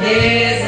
His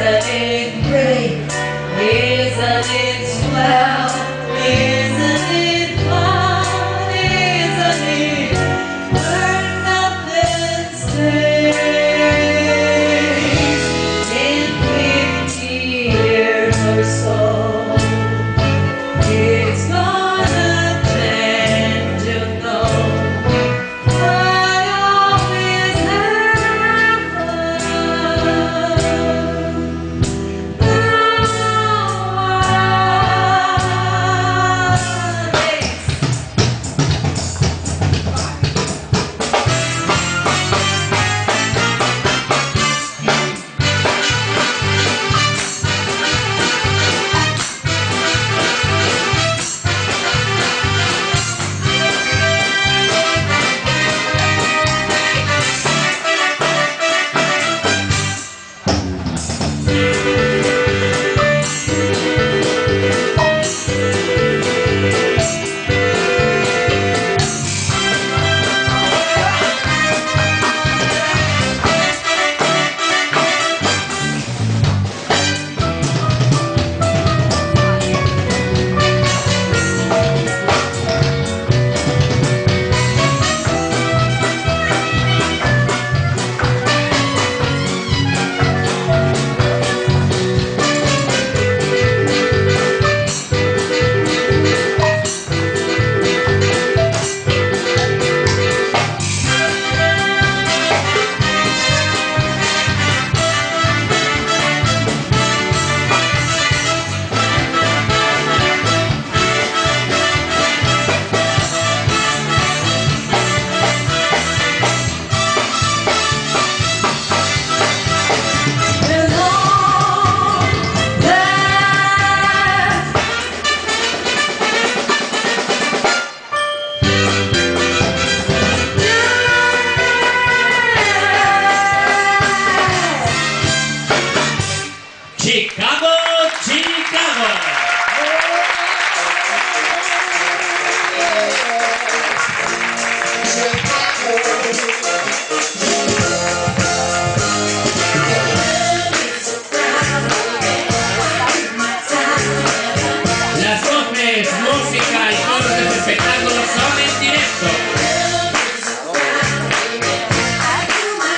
Las voces, música y espectáculos, son en directo.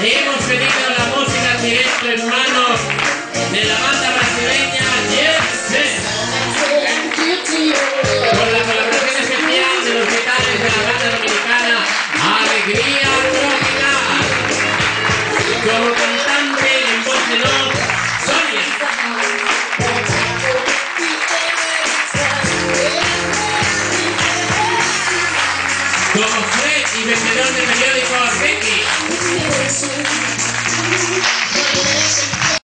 Hemos venido la música directo en manos de la banda. lo mostré y me quedó en el periódico Aztequi.